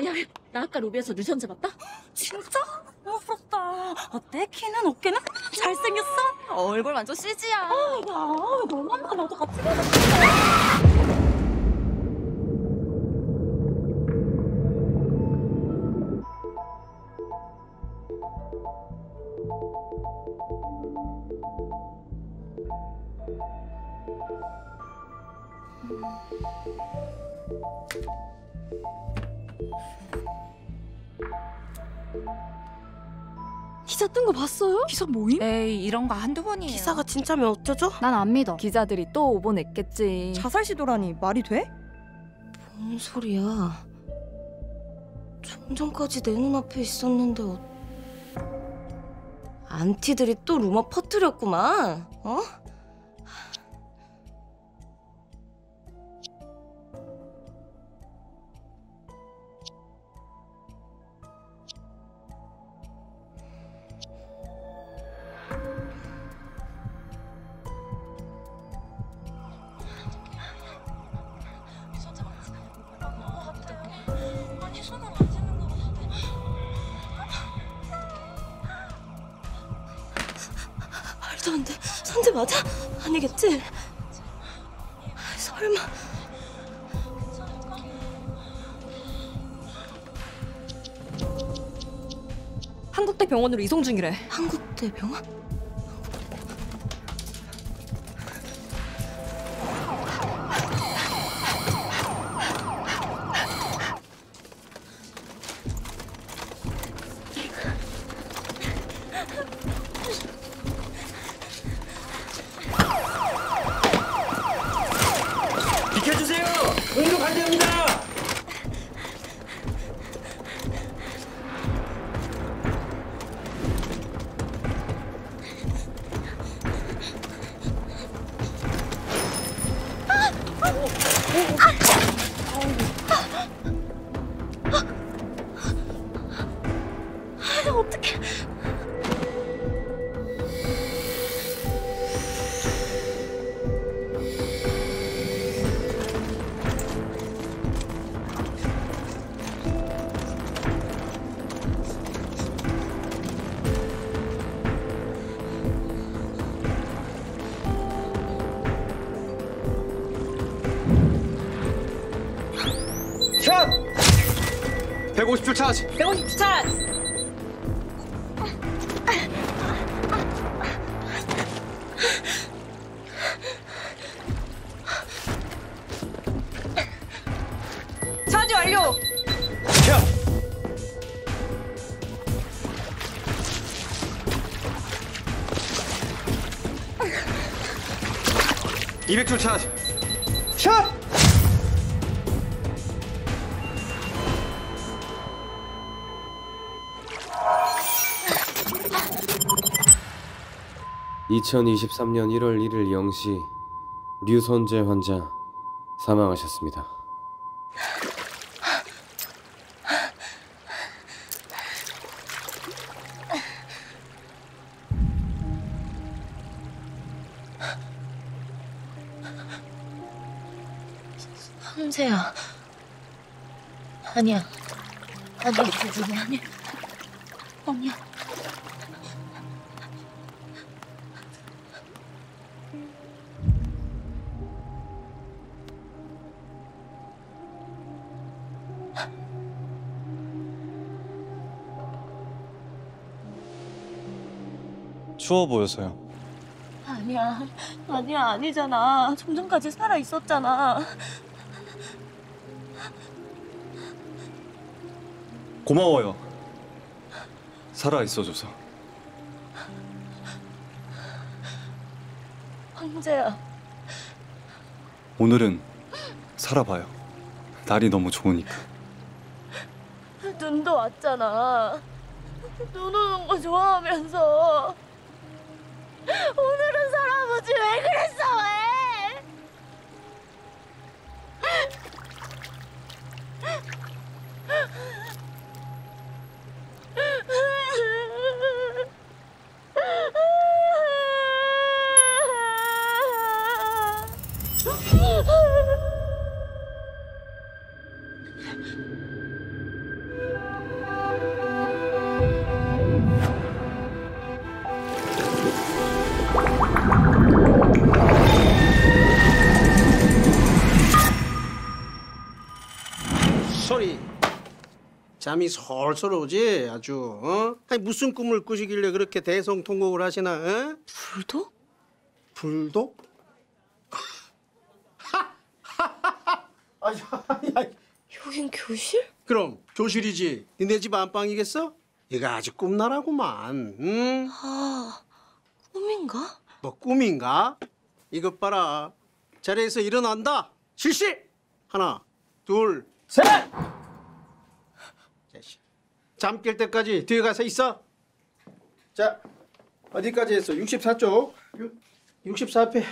야야야 나 아까 로비에서 유전자 봤다? 진짜? 부럽다. 어때? 키는 어깨는? 잘생겼어? 얼굴 완전 CG야. 아, 야, 너무한다. 나도 같이 가자. 기사 뜬 거 봤어요? 기사 모임? 에이, 이런 거 한두 번이에요. 기사가 진짜면 어쩌죠? 난 안 믿어. 기자들이 또 오보 냈겠지. 자살 시도라니 말이 돼? 뭔 소리야? 좀 전까지 내 눈앞에 있었는데 어... 안티들이 또 루머 퍼뜨렸구만. 어? 설마. 한국대 병원으로 이송 중이래. 한국대 병원? 150초 차지! 150 차! 차지 완료! 샷! (200초) 차지! 샷! (2023년 1월 1일 0시) 류선재 환자 사망하셨습니다. 황제야. 아니야. 아니야. 아니야. 아니야 추워 보여서요. 아니야 아니야 아니잖아. 좀 전까지 살아 있었잖아. 고마워요. 살아 있어줘서. 황제야. 오늘은 살아봐요. 날이 너무 좋으니까. 눈도 왔잖아. 눈 오는 거 좋아하면서 오늘은 살아보지 왜 그랬어 왜 잠이 솔솔 오지 아주 어? 아니 무슨 꿈을 꾸시길래 그렇게 대성통곡을 하시나 어? 불도? 불독? 아니, 아니, 여긴 교실? 그럼 교실이지 니네 집 안방이겠어? 이거 아주 꿈나라구만 응? 아, 꿈인가? 뭐 꿈인가? 이것 봐라 자리에서 일어난다 실시 하나 둘셋 잠 깰 때까지 뒤에 가서 있어? 자 어디까지 했어? 64쪽. 64페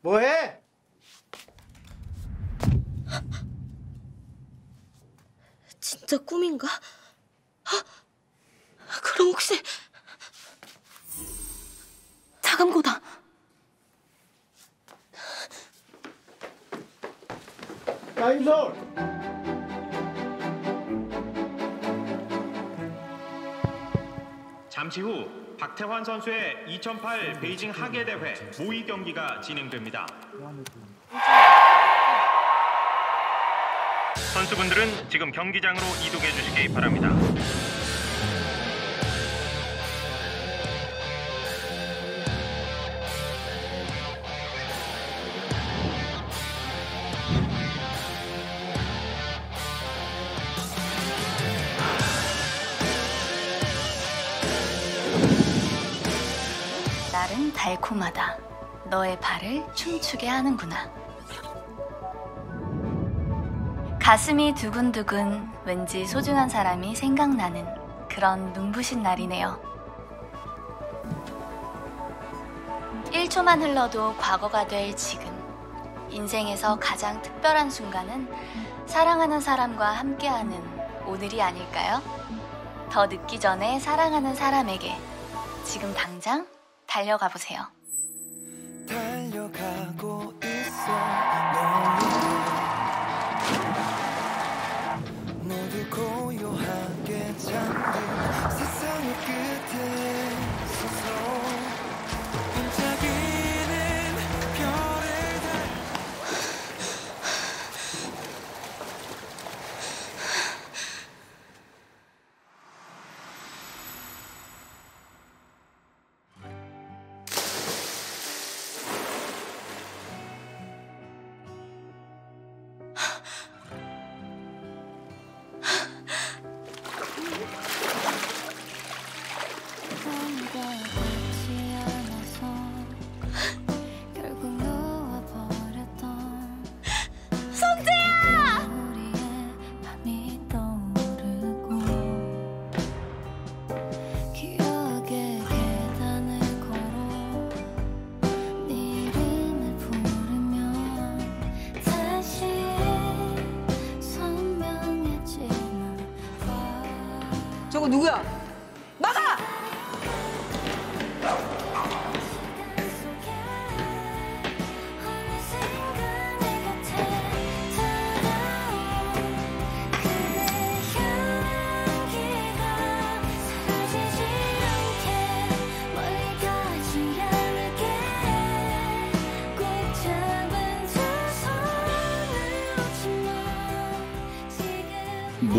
뭐해? 진짜 꿈인가? 아, 그럼 혹시 자감고다. 나임솔 잠시 후 박태환 선수의 2008 베이징 하계 대회 모의 경기가 진행됩니다. 선수분들은 지금 경기장으로 이동해 주시기 바랍니다. 달콤하다. 너의 발을 춤추게 하는구나. 가슴이 두근두근 왠지 소중한 사람이 생각나는 그런 눈부신 날이네요. 1초만 흘러도 과거가 될 지금. 인생에서 가장 특별한 순간은 사랑하는 사람과 함께하는 오늘이 아닐까요? 더 늦기 전에 사랑하는 사람에게 지금 당장 달려가 보세요. 달려가고 있어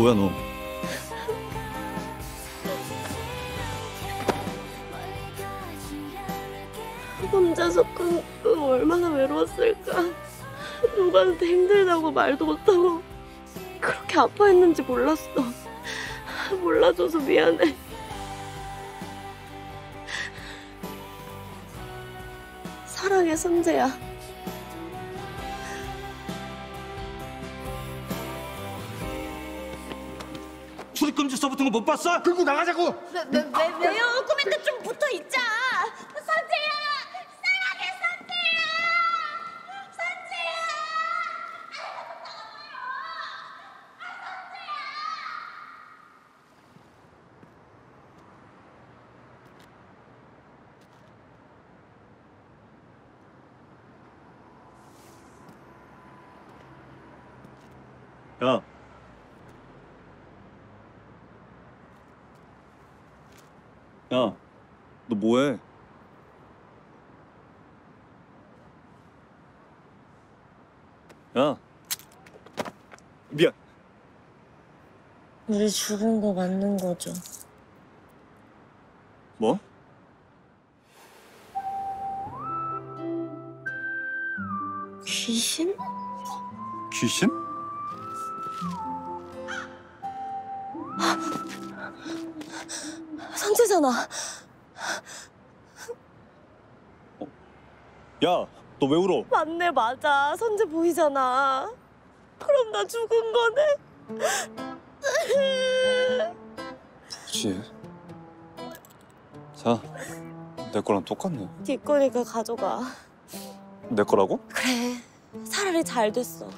뭐야 너? 혼자서 끙끙 얼마나 외로웠을까. 누구한테 힘들다고 말도 못하고 그렇게 아파했는지 몰랐어. 몰라줘서 미안해. 사랑해, 선재야. 써붙은 거 못 봤어? 끌고 나가자고 왜, 왜, 왜, 왜요? 꿈인데 좀 붙어 있자. 선재야! 사랑해, 선재야! 선재야! 야. 야, 너 뭐해? 야. 미안. 우리 죽은 거 맞는 거죠? 뭐? 귀신? 귀신? 선재잖아. 야, 너 왜 울어? 맞네, 맞아. 선재 보이잖아. 그럼 나 죽은 거네. 그치. 자, 내 거랑 똑같네. 네 거니까 가져가. 내 거라고? 그래. 차라리 잘 됐어.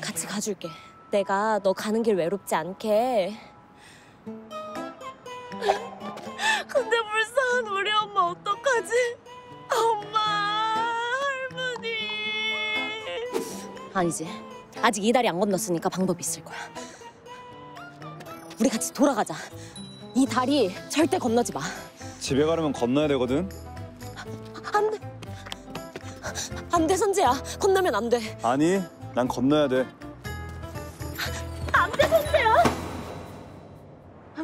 같이 가줄게. 내가 너 가는 길 외롭지 않게. 근데 불쌍한 우리 엄마 어떡하지? 엄마, 할머니. 아니지. 아직 이 다리 안 건넜으니까 방법이 있을 거야. 우리 같이 돌아가자. 이 다리 절대 건너지 마. 집에 가려면 건너야 되거든. 안 돼. 안 돼, 선재야. 건너면 안 돼. 아니, 난 건너야 돼.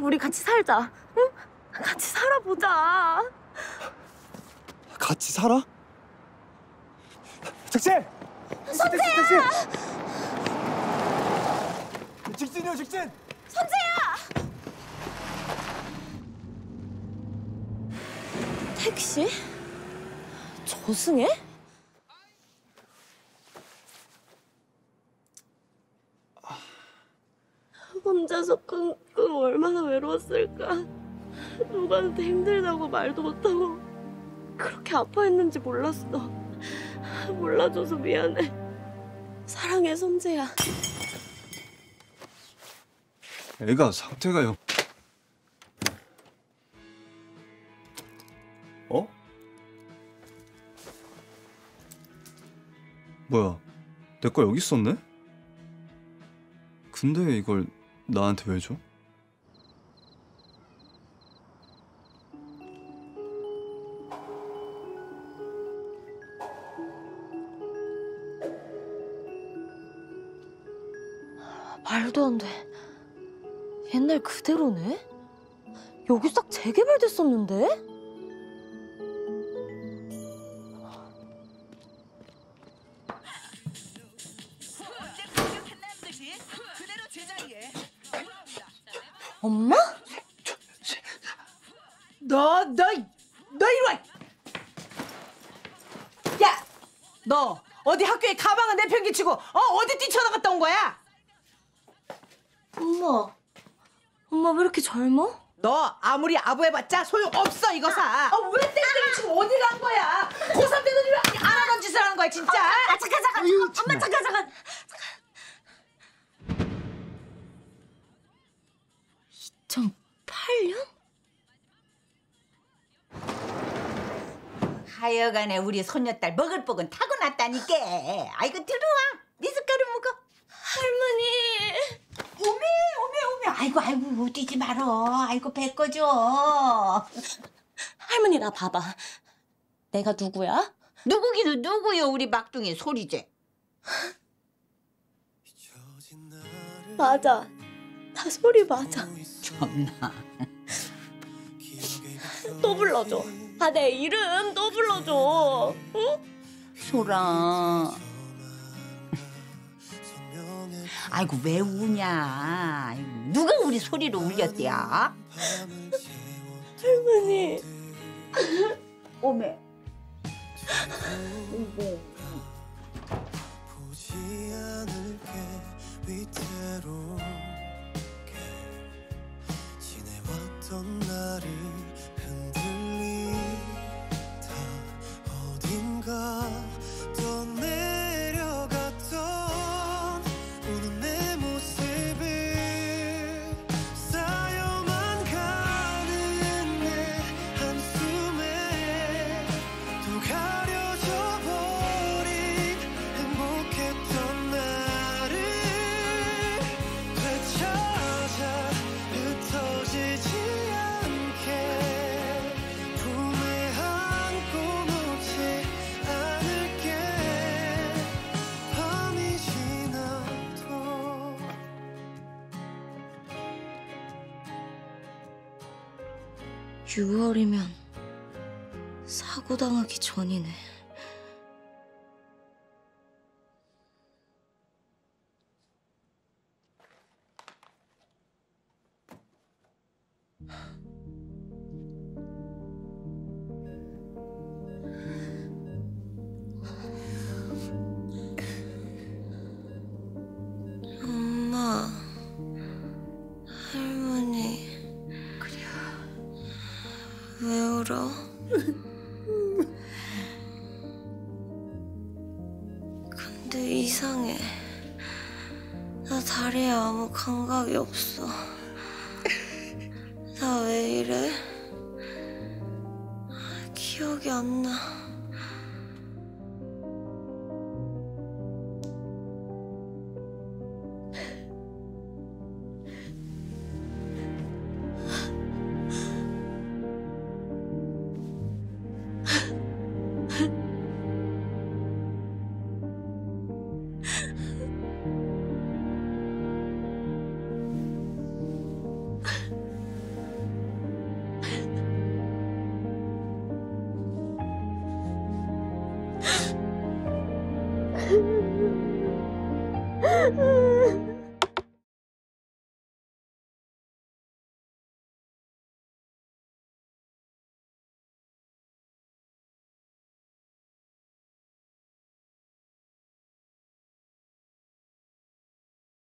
우리 같이 살자. 응? 같이 살아보자. 같이 살아? 직진! 선재야! 직진이요, 직진! 택시? 저승에? 혼자서 끙끙 얼마나 외로웠을까. 누구한테 힘들다고 말도 못하고 그렇게 아파했는지 몰랐어. 몰라줘서 미안해. 사랑해, 선재야. 애가 상태가 요. 어? 뭐야? 내 거 여기 있었네? 근데 이걸 나한테 왜 줘? 말도 안 돼. 옛날 그대로네? 여기 싹 재개발됐었는데? 너, 너, 너 이리 와! 야! 너 어디 학교에 가방을 내팽개치고 어 어디 뛰쳐나갔다 온 거야? 엄마. 엄마 왜 이렇게 젊어? 너 아무리 아부해봤자 소용없어 이거 사. 아, 왜 땡땡이 치고 어디 간 거야? 고3 때는 왜안 하던 짓을 하는 거야 진짜? 아, 잠깐, 잠깐. 엄마, 잠깐, 잠깐. 잠깐. 2008년? 하여간에 우리 손녀딸 먹을 복은 타고났다니까. 아이고 들어와. 미숫가루 먹어. 할머니. 오메 오메 오메. 아이고 아이고 뛰지 말어. 아이고 배 꺼줘. 할머니 나 봐봐. 내가 누구야? 누구기는 누구요 우리 막둥이 소리제. 맞아. 다 소리 맞아. 참나. 또 불러줘. 아, 내 이름 또 불러줘. 응? 소라. 아이고 왜 우냐. 아이고, 누가 우리 소리를 울렸대야? 할머니. 오메. 보지 않을게 위태롭게 지내왔던 나를 어 6월이면 사고 당하기 전이네. 이상해. 나 다리에 아무 감각이 없어. 나 왜 이래? 기억이 안 나.